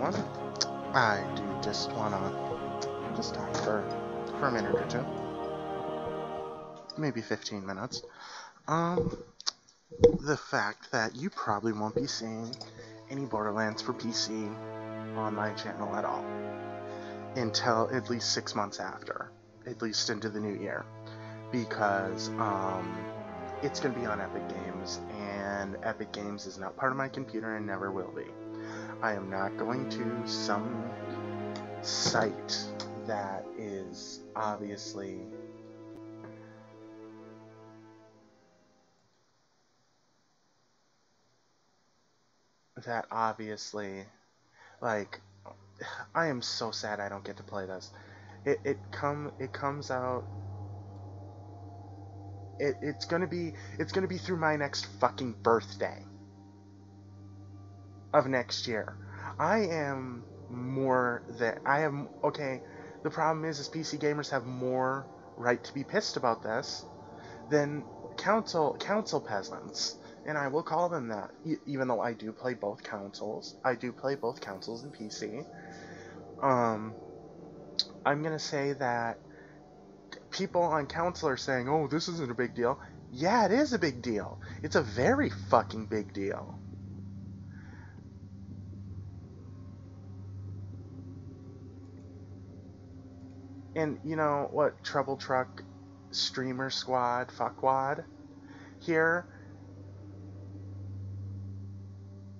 I do just wanna just talk for for a minute or two, maybe 15 minutes. Um, the fact that you probably won't be seeing any Borderlands for PC on my channel at all until at least six months after, at least into the new year, because um, it's gonna be on Epic Games, and Epic Games is not part of my computer and never will be. I am not going to some site that is obviously that obviously like I am so sad I don't get to play this. It it come it comes out it, it's gonna be it's gonna be through my next fucking birthday of next year. I am more than I am okay. The problem is, is PC gamers have more right to be pissed about this than council council peasants, and I will call them that. E even though I do play both consoles, I do play both consoles and PC. Um, I'm gonna say that people on council are saying, "Oh, this isn't a big deal." Yeah, it is a big deal. It's a very fucking big deal. And you know what, Trouble Truck, Streamer Squad, Fuckwad, here,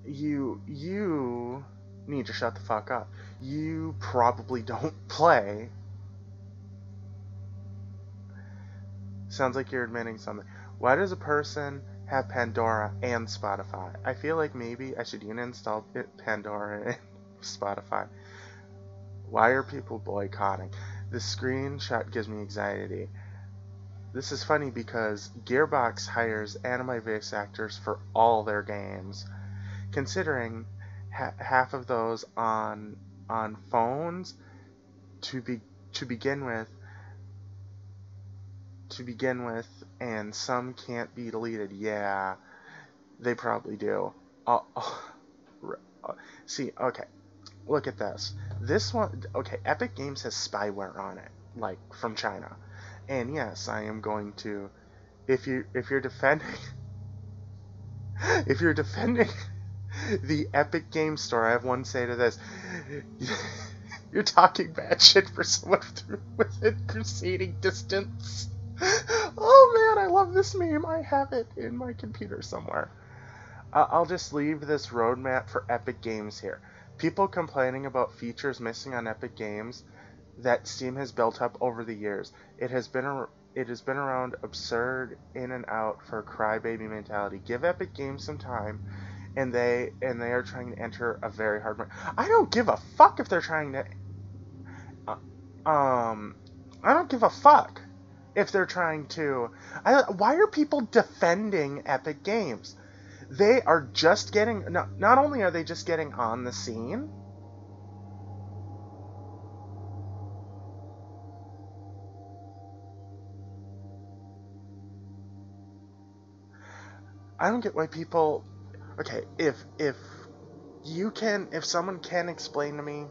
you you need to shut the fuck up. You probably don't play. Sounds like you're admitting something. Why does a person have Pandora and Spotify? I feel like maybe I should uninstall Pandora and Spotify. Why are people boycotting? The screenshot gives me anxiety. This is funny because Gearbox hires anime voice actors for all their games. Considering ha half of those on on phones to be to begin with to begin with and some can't be deleted. Yeah, they probably do. Uh, uh, see, okay. Look at this. This one, okay, Epic Games has spyware on it, like from China. And yes, I am going to if you if you're defending if you're defending the Epic Game Store, I have one say to this. You're talking bad shit for someone within crusading distance. Oh man, I love this meme. I have it in my computer somewhere. Uh, I'll just leave this roadmap for Epic Games here. People complaining about features missing on Epic Games that Steam has built up over the years. It has been a, it has been around absurd in and out for crybaby mentality. Give Epic Games some time and they and they are trying to enter a very hard market. I don't give a fuck if they're trying to uh, um I don't give a fuck if they're trying to I, why are people defending Epic Games? They are just getting not, not only are they just getting on the scene I don't get why people okay if if you can if someone can explain to me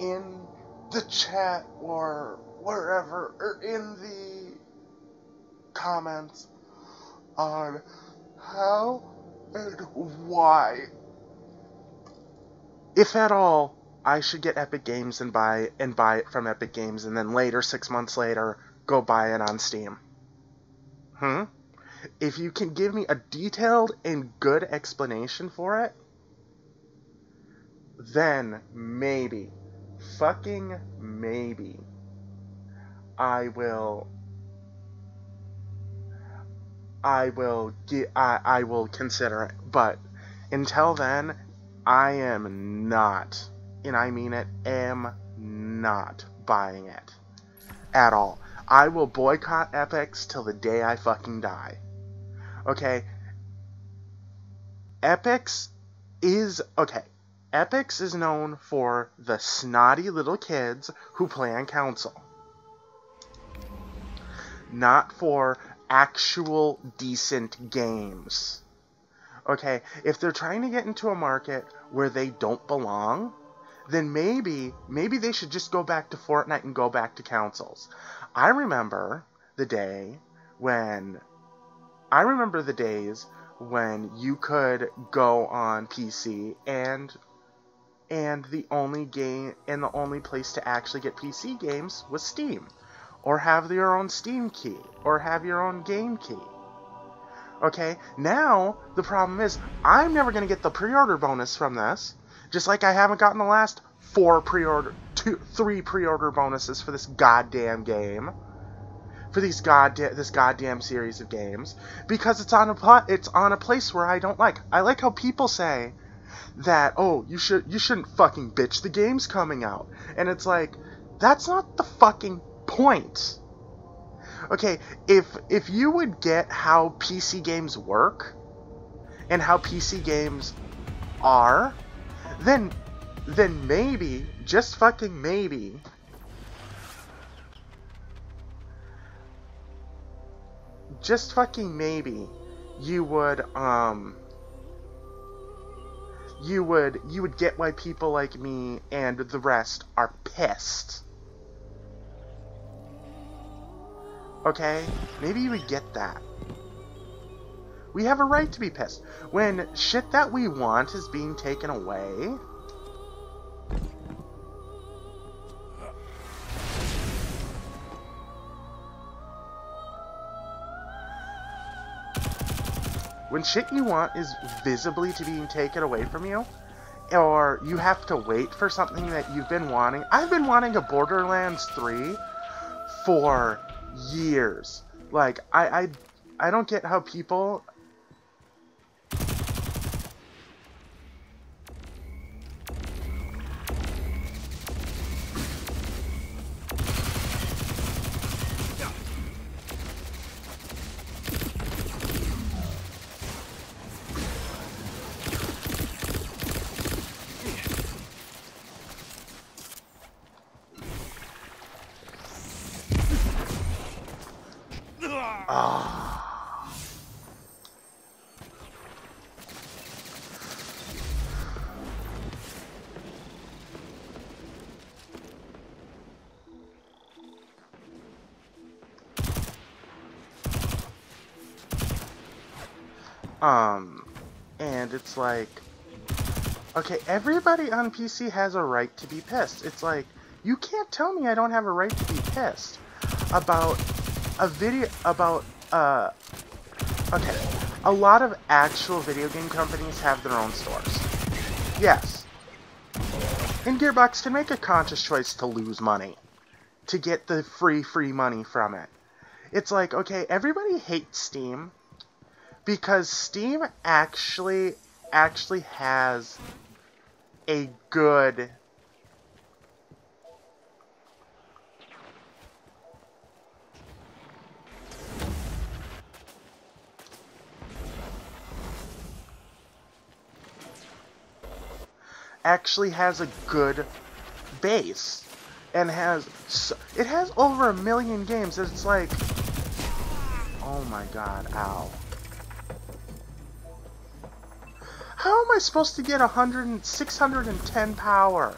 in the chat or wherever or in the comments on how and why, if at all, I should get Epic Games and buy and buy it from Epic Games, and then later, six months later, go buy it on Steam. Hmm. If you can give me a detailed and good explanation for it, then maybe, fucking maybe, I will I will get, I, I will consider it. But until then, I am not, and I mean it, am not buying it at all. I will boycott Epics till the day I fucking die. Okay? Epics is okay. Epics is known for the snotty little kids who play on council. Not for actual decent games. Okay, if they're trying to get into a market where they don't belong, then maybe maybe they should just go back to Fortnite and go back to consoles. I remember the day when I remember the days when you could go on PC and and the only game and the only place to actually get PC games was Steam or have your own Steam key or have your own game key. Okay, now the problem is I'm never going to get the pre-order bonus from this, just like I haven't gotten the last four pre-order, two, three pre-order bonuses for this goddamn game, for these goddamn this goddamn series of games, because it's on a it's on a place where I don't like. I like how people say that oh you should you shouldn't fucking bitch the game's coming out, and it's like that's not the fucking point. Okay, if if you would get how PC games work and how PC games are, then then maybe, just fucking maybe, just fucking maybe, you would um you would you would get why people like me and the rest are pissed Okay? Maybe you would get that. We have a right to be pissed. When shit that we want is being taken away... When shit you want is visibly to being taken away from you, or you have to wait for something that you've been wanting. I've been wanting a Borderlands 3 for years. Like I I I don't get how people it's like, okay, everybody on PC has a right to be pissed. It's like, you can't tell me I don't have a right to be pissed about a video, about, uh, okay, a lot of actual video game companies have their own stores. Yes. And Gearbox can make a conscious choice to lose money. To get the free, free money from it. It's like, okay, everybody hates Steam because Steam actually actually has a good actually has a good base and has it has over a million games it's like oh my god ow How am I supposed to get 100 610 power?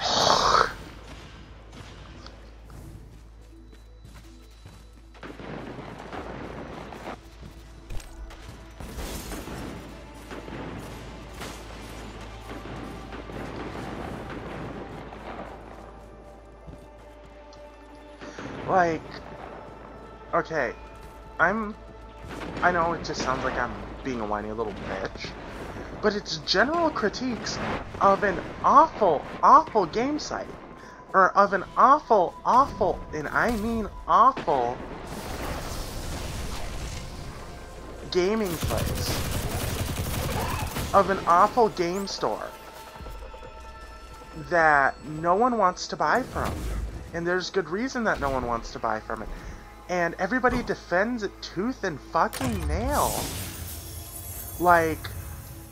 like Okay, I'm... I know it just sounds like I'm being a whiny little bitch, but it's general critiques of an awful, awful game site. Or of an awful, awful, and I mean awful, gaming place. Of an awful game store that no one wants to buy from. And there's good reason that no one wants to buy from it and everybody defends it tooth and fucking nail. Like,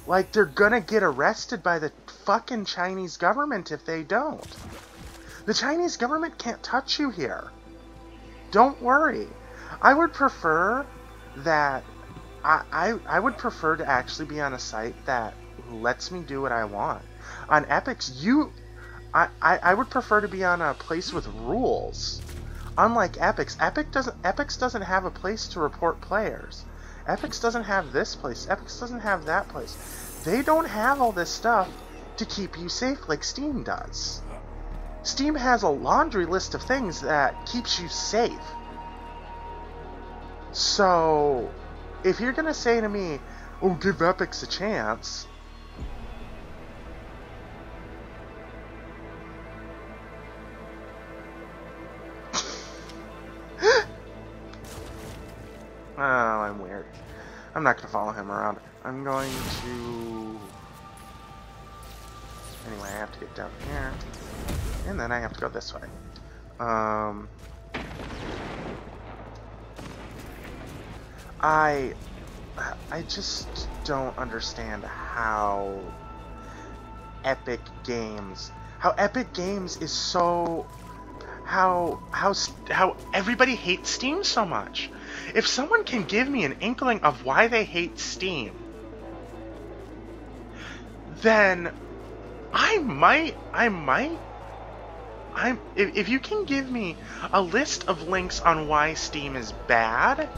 like they're gonna get arrested by the fucking Chinese government if they don't. The Chinese government can't touch you here. don't worry. I would prefer that I, I I would prefer to actually be on a site that lets me do what I want. On Epic's, you I, I, I would prefer to be on a place with rules. Unlike Epic's, Epic doesn't Epic's doesn't have a place to report players. Epic's doesn't have this place. Epic's doesn't have that place. They don't have all this stuff to keep you safe like Steam does. Steam has a laundry list of things that keeps you safe. So, if you're gonna say to me, "Oh, give Epic's a chance," I'm not going to follow him around. I'm going to... Anyway, I have to get down here. And then I have to go this way. Um... I... I just don't understand how Epic Games... How Epic Games is so... How... How... How everybody hates Steam so much. If someone can give me an inkling of why they hate Steam, then I might, I might, I'm, if, if you can give me a list of links on why Steam is bad,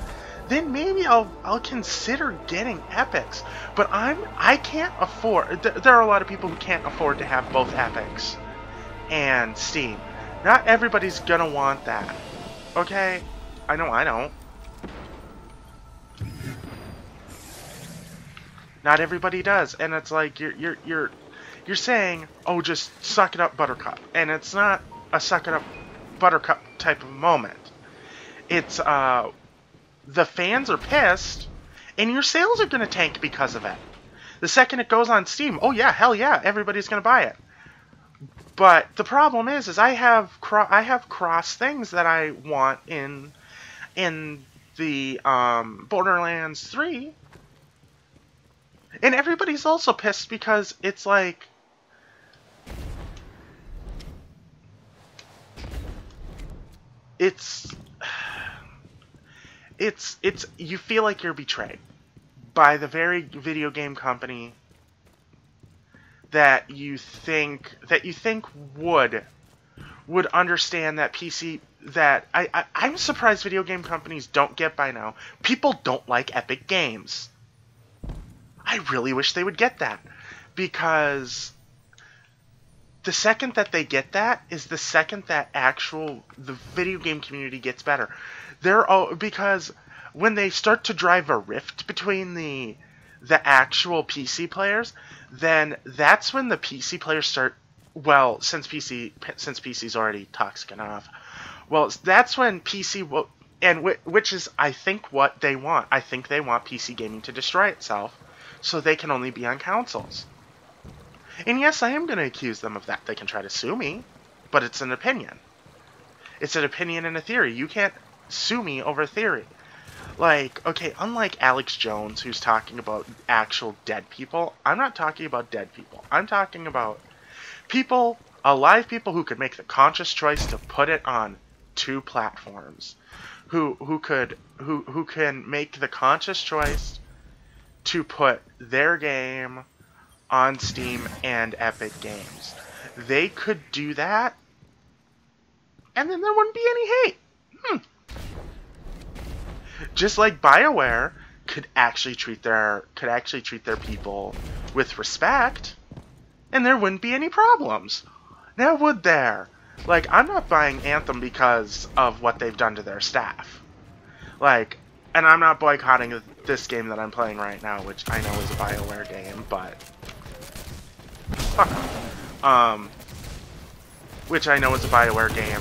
then maybe I'll I'll consider getting Epics. But I'm I can't afford. Th there are a lot of people who can't afford to have both Epics and Steam. Not everybody's gonna want that. Okay, I know I don't. Not everybody does, and it's like you're you're you're you're saying, "Oh, just suck it up, Buttercup," and it's not a suck it up, Buttercup type of moment. It's uh, the fans are pissed, and your sales are going to tank because of it. The second it goes on Steam, oh yeah, hell yeah, everybody's going to buy it. But the problem is, is I have I have cross things that I want in in the um, Borderlands 3 and everybody's also pissed because it's like it's it's it's you feel like you're betrayed by the very video game company that you think that you think would would understand that PC that I, I I'm surprised video game companies don't get by now. People don't like epic games. I really wish they would get that because the second that they get that is the second that actual the video game community gets better. They're all because when they start to drive a rift between the the actual PC players, then that's when the PC players start well, since PC since PC's already toxic enough. Well, that's when PC will and which is I think what they want. I think they want PC gaming to destroy itself so they can only be on councils. And yes, I am going to accuse them of that. They can try to sue me, but it's an opinion. It's an opinion and a theory. You can't sue me over theory. Like, okay, unlike Alex Jones, who's talking about actual dead people, I'm not talking about dead people. I'm talking about people, alive people who could make the conscious choice to put it on two platforms. Who who could who who can make the conscious choice to put their game on Steam and Epic Games. They could do that, and then there wouldn't be any hate. Hmm. Just like BioWare could actually treat their could actually treat their people with respect, and there wouldn't be any problems. Now would there? Like, I'm not buying Anthem because of what they've done to their staff. Like, and I'm not boycotting this game that I'm playing right now, which I know is a Bioware game, but fuck. Um, which I know is a Bioware game.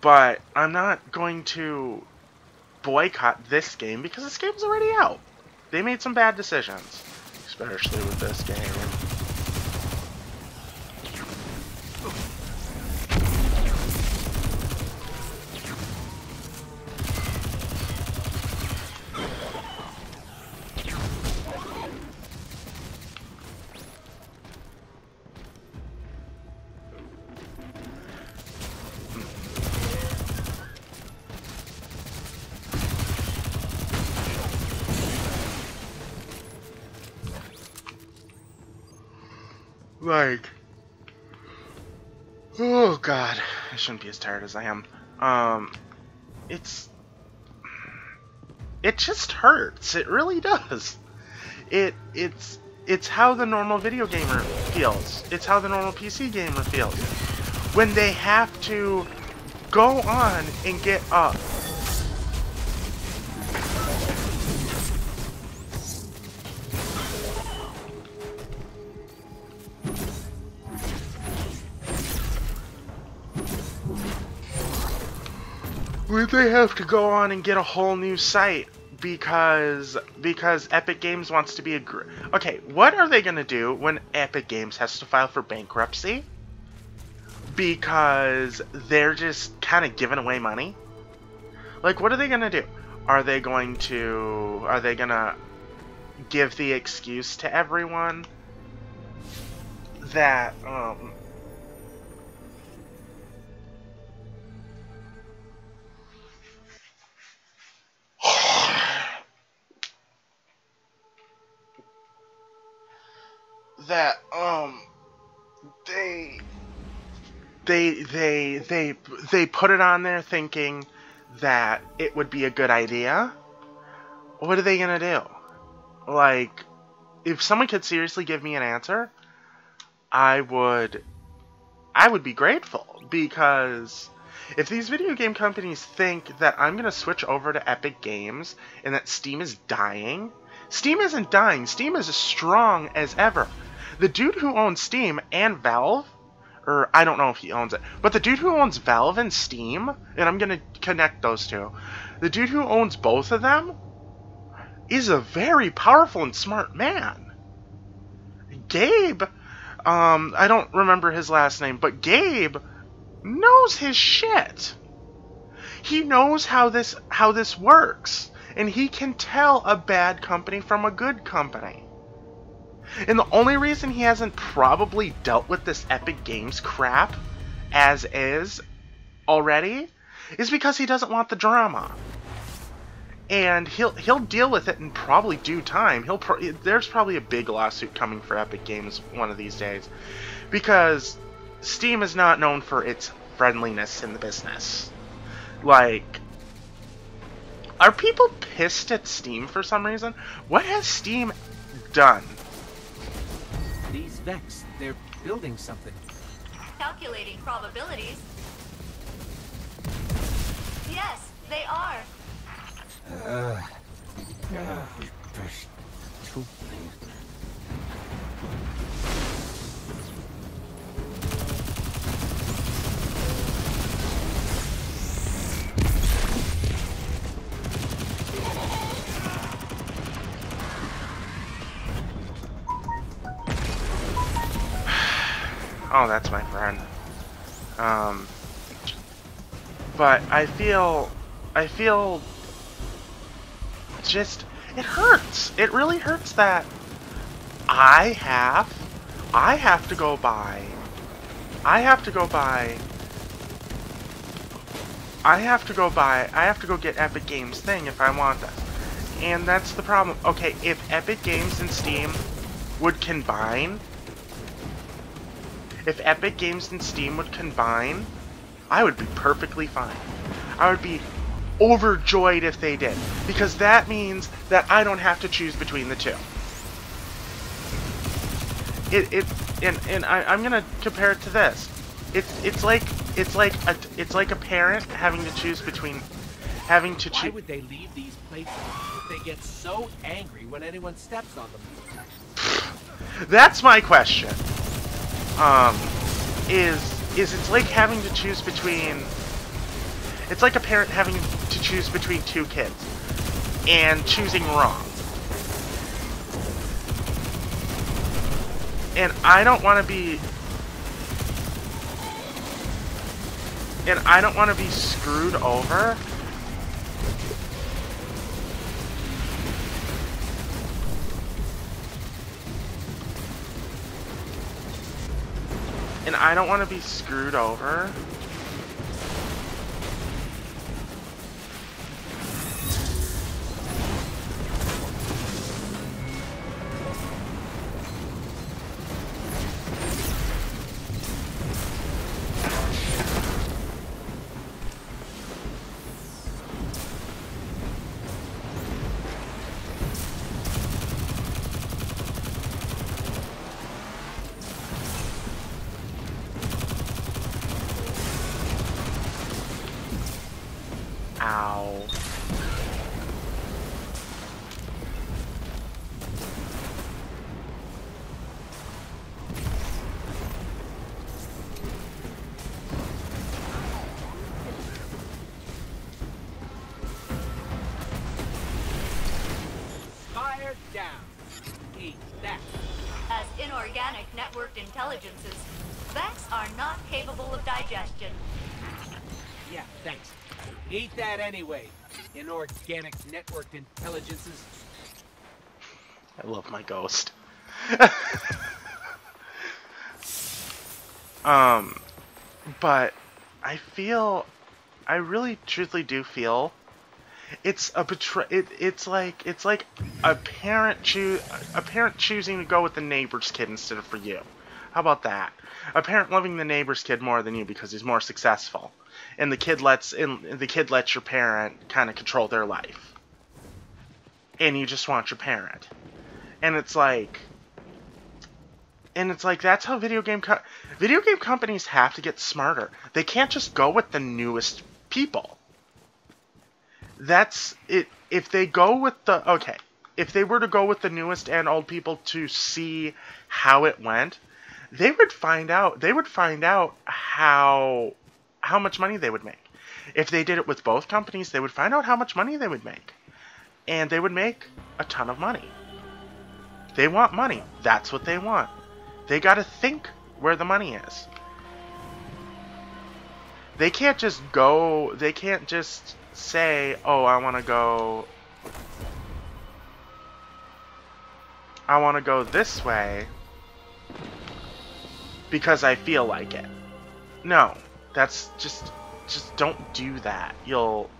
But I'm not going to boycott this game because this game's already out. They made some bad decisions, especially with this game. Like, oh god, I shouldn't be as tired as I am. Um, it's, it just hurts. It really does. It, it's, it's how the normal video gamer feels. It's how the normal PC gamer feels. When they have to go on and get up Would they have to go on and get a whole new site because because Epic Games wants to be a gr- okay? What are they gonna do when Epic Games has to file for bankruptcy because they're just kind of giving away money? Like, what are they gonna do? Are they going to are they gonna give the excuse to everyone that um, that um they they they they they put it on there thinking that it would be a good idea. What are they gonna do? Like, if someone could seriously give me an answer, I would I would be grateful because if these video game companies think that I'm going to switch over to Epic Games and that Steam is dying, Steam isn't dying. Steam is as strong as ever. The dude who owns Steam and Valve, or I don't know if he owns it, but the dude who owns Valve and Steam, and I'm going to connect those two, the dude who owns both of them is a very powerful and smart man. Gabe, um, I don't remember his last name, but Gabe knows his shit. He knows how this how this works, and he can tell a bad company from a good company. And the only reason he hasn't probably dealt with this Epic Games crap as is already is because he doesn't want the drama. And he'll he'll deal with it in probably due time. He'll pro there's probably a big lawsuit coming for Epic Games one of these days because Steam is not known for its friendliness in the business. Like are people pissed at Steam for some reason? What has Steam done? Vex, they're building something. Calculating probabilities. Yes, they are. Uh, uh, too Oh, that's my friend. Um, but I feel, I feel just, it hurts. It really hurts that I have, I have to go buy, I have to go buy, I have to go buy, I have to go get Epic Games thing if I want that. And that's the problem. Okay, if Epic Games and Steam would combine, if Epic Games and Steam would combine, I would be perfectly fine. I would be overjoyed if they did, because that means that I don't have to choose between the two. It, it and and I, I'm gonna compare it to this. It's it's like it's like a it's like a parent having to choose between having to choose. Why would they leave these places if they get so angry when anyone steps on them? That's my question. Um, is is it's like having to choose between. It's like a parent having to choose between two kids and choosing wrong. And I don't want to be. And I don't want to be screwed over and I don't want to be screwed over. Wow. Eat that anyway. Inorganic networked intelligences. I love my ghost. um, but I feel, I really truthfully do feel, it's a betray. It, it's like it's like a parent choo- a parent choosing to go with the neighbor's kid instead of for you. How about that? A parent loving the neighbor's kid more than you because he's more successful, and the kid lets and the kid lets your parent kind of control their life, and you just want your parent. And it's like and it's like that's how video game co- video game companies have to get smarter. They can't just go with the newest people. That's it if they go with the okay if they were to go with the newest and old people to see how it went they would find out they would find out how how much money they would make if they did it with both companies they would find out how much money they would make and they would make a ton of money they want money. That's what they want. They got to think where the money is. They can't just go, they can't just say, "Oh, I want to go I want to go this way because I feel like it." No, that's just just don't do that. You'll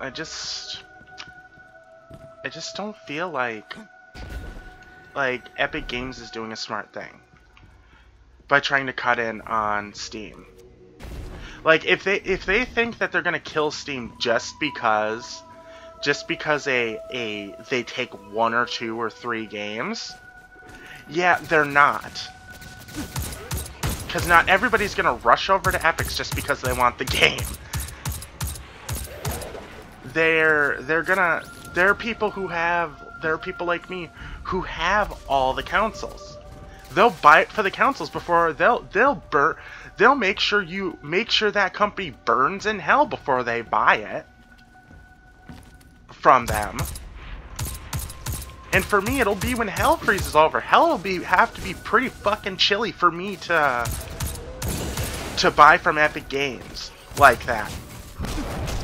I just I just don't feel like like Epic Games is doing a smart thing by trying to cut in on Steam. Like if they if they think that they're gonna kill Steam just because just because a a they take one or two or three games, yeah, they're not. Because not everybody's gonna rush over to Epics just because they want the game they're they're gonna there are people who have there are people like me who have all the councils. They'll buy it for the councils before they'll they'll burn they'll make sure you make sure that company burns in hell before they buy it from them. And for me it'll be when hell freezes over. Hell will be have to be pretty fucking chilly for me to to buy from Epic Games like that.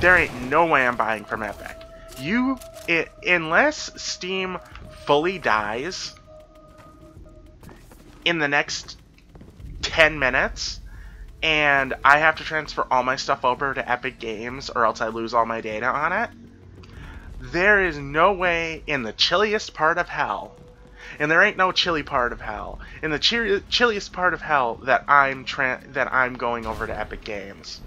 There ain't no way I'm buying from Epic. You, it, unless Steam fully dies in the next 10 minutes, and I have to transfer all my stuff over to Epic Games, or else I lose all my data on it, there is no way in the chilliest part of hell, and there ain't no chilly part of hell, in the chill- chilliest part of hell that I'm that I'm going over to Epic Games.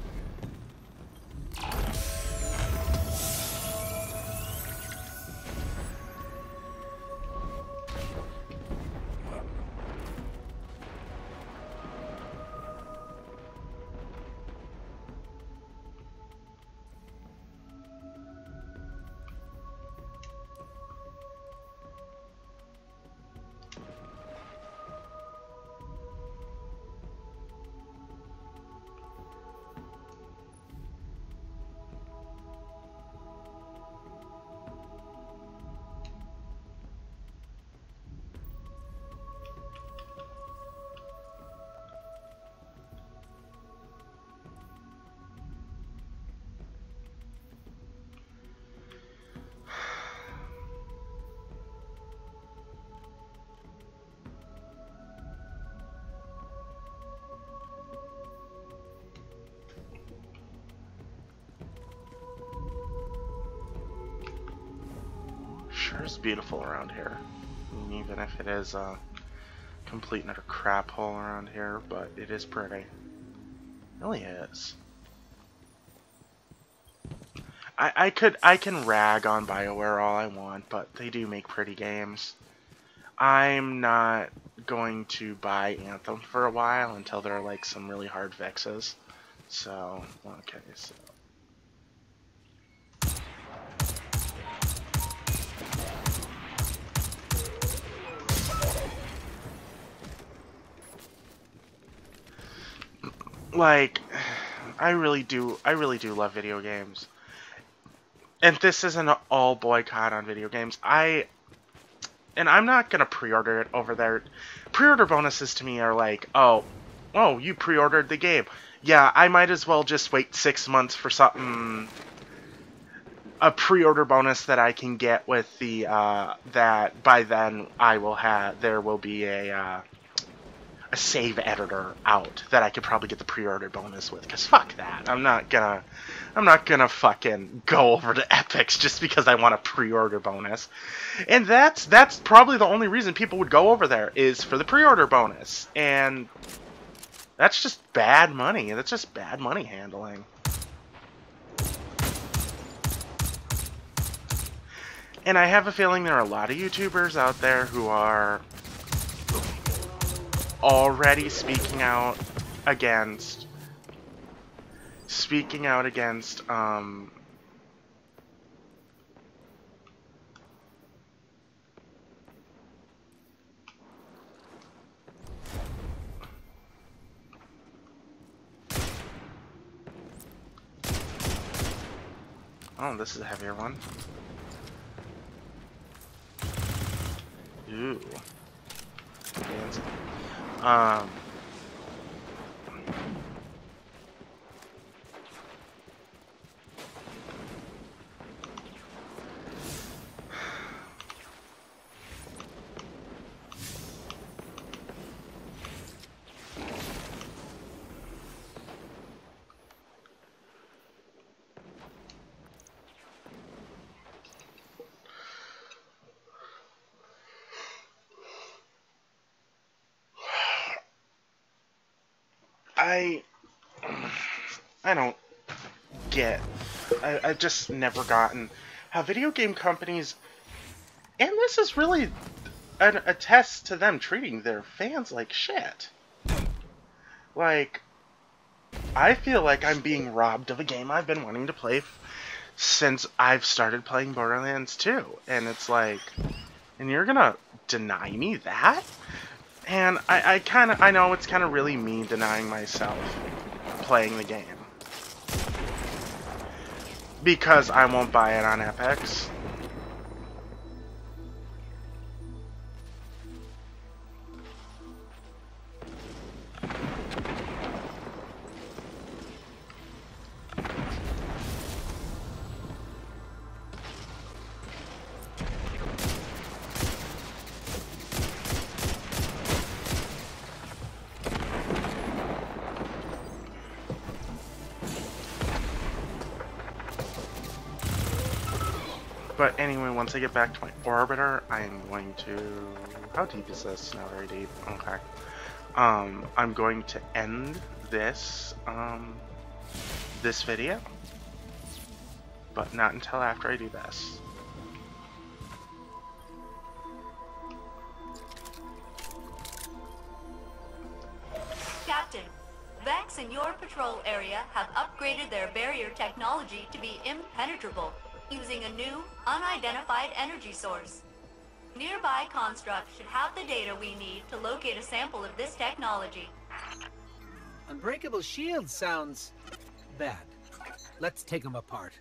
Weather is beautiful around here. Even if it is a complete and utter crap hole around here, but it is pretty. It really is. I, I could I can rag on BioWare all I want, but they do make pretty games. I'm not going to buy Anthem for a while until there are like some really hard fixes. So okay, so like I really do I really do love video games. And this isn't all boycott on video games. I and I'm not gonna pre-order it over there. Pre-order bonuses to me are like, oh, oh, you pre-ordered the game. Yeah, I might as well just wait six months for something a pre-order bonus that I can get with the uh, that by then I will have there will be a uh, a save editor out that I could probably get the pre-order bonus with. Cause fuck that, I'm not gonna, I'm not gonna fucking go over to Epics just because I want a pre-order bonus. And that's that's probably the only reason people would go over there is for the pre-order bonus. And that's just bad money. That's just bad money handling. And I have a feeling there are a lot of YouTubers out there who are already speaking out against speaking out against um Oh, this is a heavier one. Ooh. Um. I I don't get. I, I've just never gotten how video game companies, and this is really an, a test to them treating their fans like shit. Like, I feel like I'm being robbed of a game I've been wanting to play since I've started playing Borderlands 2. And it's like, and you're gonna deny me that? And I, I kind of, I know it's kind of really me denying myself playing the game. Because I won't buy it on Epix. But anyway, once I get back to my orbiter, I am going to... How deep is this? Not very deep. Okay. Um, I'm going to end this, um, this video. But not until after I do this. Captain, Vex in your patrol area have upgraded their barrier technology to be impenetrable using a new, unidentified energy source. Nearby constructs should have the data we need to locate a sample of this technology. Unbreakable shield sounds bad. Let's take them apart.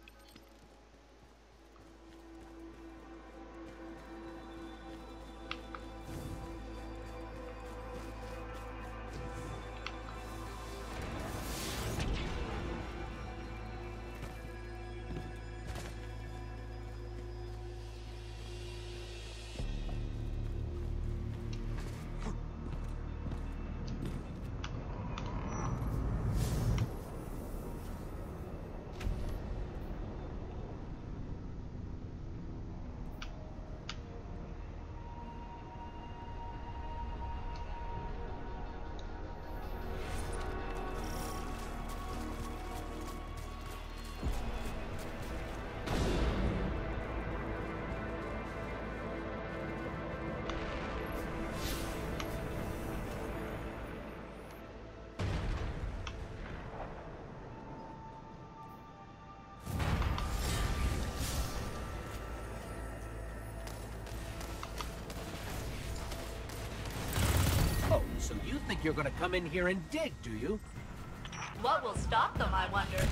You think you're gonna come in here and dig, do you? What will stop them, I wonder?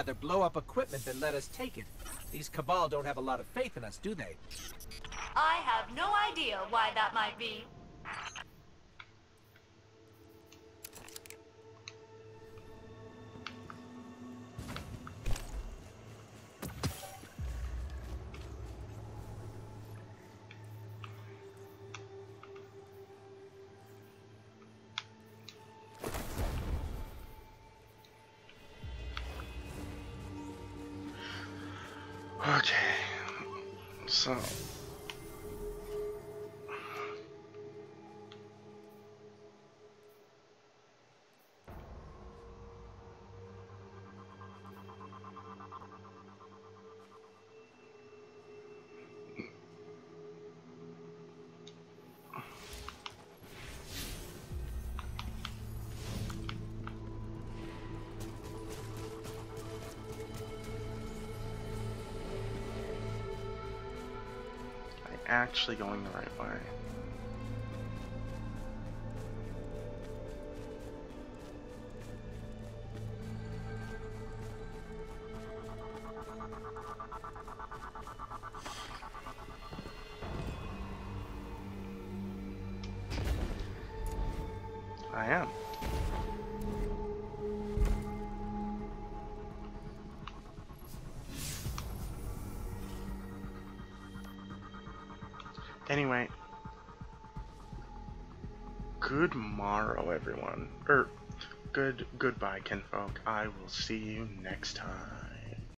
Rather blow up equipment than let us take it. These Cabal don't have a lot of faith in us, do they? I have no idea why that might be. So. Actually going the right way. Good morrow, everyone. Er, good goodbye, kinfolk. I will see you next time.